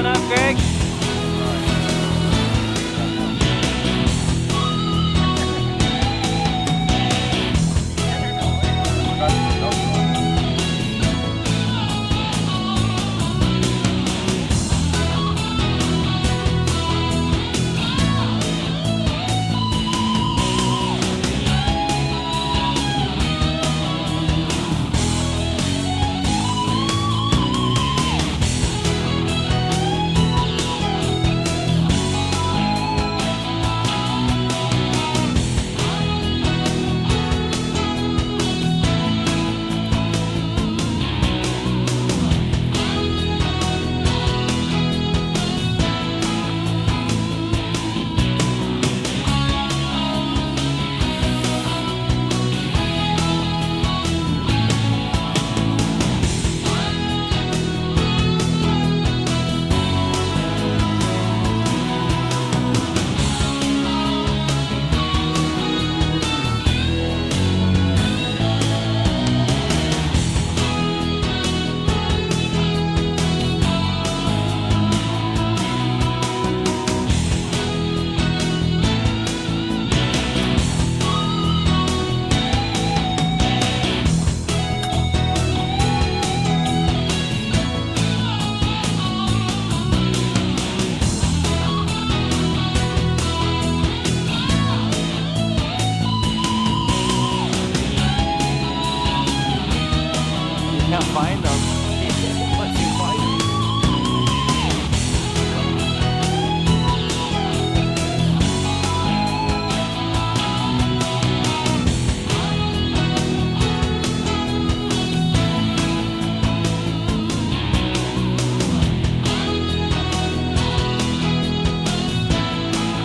on a Greg?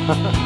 Ha ha ha.